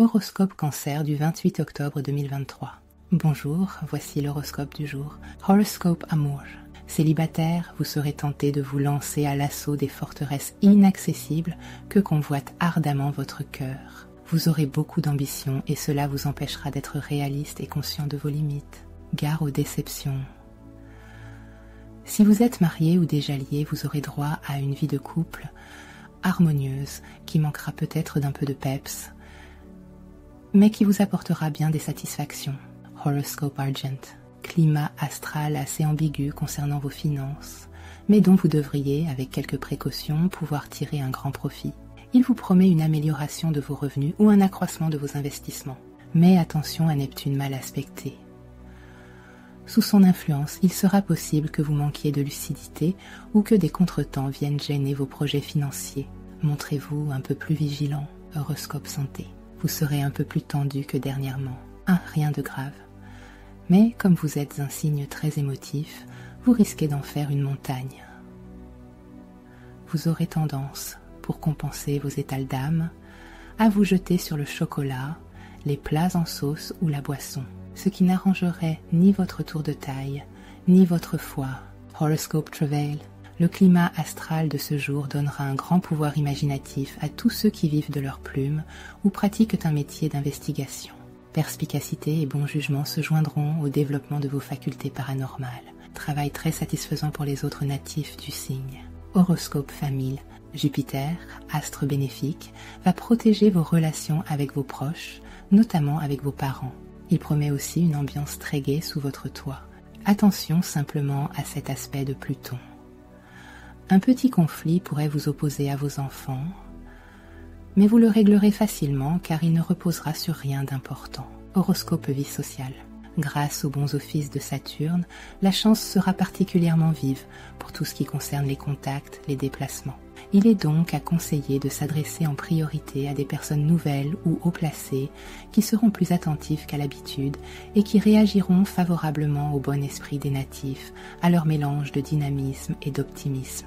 Horoscope Cancer du 28 octobre 2023. Bonjour, voici l'horoscope du jour. Horoscope Amour. Célibataire, vous serez tenté de vous lancer à l'assaut des forteresses inaccessibles que convoite ardemment votre cœur. Vous aurez beaucoup d'ambition et cela vous empêchera d'être réaliste et conscient de vos limites. Gare aux déceptions. Si vous êtes marié ou déjà lié, vous aurez droit à une vie de couple harmonieuse qui manquera peut-être d'un peu de peps, mais qui vous apportera bien des satisfactions. Horoscope Argent, climat astral assez ambigu concernant vos finances, mais dont vous devriez, avec quelques précautions, pouvoir tirer un grand profit. Il vous promet une amélioration de vos revenus ou un accroissement de vos investissements. Mais attention à Neptune mal aspecté. Sous son influence, il sera possible que vous manquiez de lucidité ou que des contretemps viennent gêner vos projets financiers. Montrez-vous un peu plus vigilant. Horoscope santé. Vous serez un peu plus tendu que dernièrement. Ah, rien de grave. Mais comme vous êtes un signe très émotif, vous risquez d'en faire une montagne. Vous aurez tendance, pour compenser vos étals d'âme, à vous jeter sur le chocolat, les plats en sauce ou la boisson ce qui n'arrangerait ni votre tour de taille, ni votre foi. Horoscope Travail. Le climat astral de ce jour donnera un grand pouvoir imaginatif à tous ceux qui vivent de leur plume ou pratiquent un métier d'investigation. Perspicacité et bon jugement se joindront au développement de vos facultés paranormales. Travail très satisfaisant pour les autres natifs du signe. Horoscope famille. Jupiter, astre bénéfique, va protéger vos relations avec vos proches, notamment avec vos parents. Il promet aussi une ambiance très gaie sous votre toit. Attention simplement à cet aspect de Pluton. Un petit conflit pourrait vous opposer à vos enfants, mais vous le réglerez facilement car il ne reposera sur rien d'important. Horoscope vie sociale. Grâce aux bons offices de Saturne, la chance sera particulièrement vive pour tout ce qui concerne les contacts, les déplacements. Il est donc à conseiller de s'adresser en priorité à des personnes nouvelles ou haut placées qui seront plus attentives qu'à l'habitude et qui réagiront favorablement au bon esprit des natifs, à leur mélange de dynamisme et d'optimisme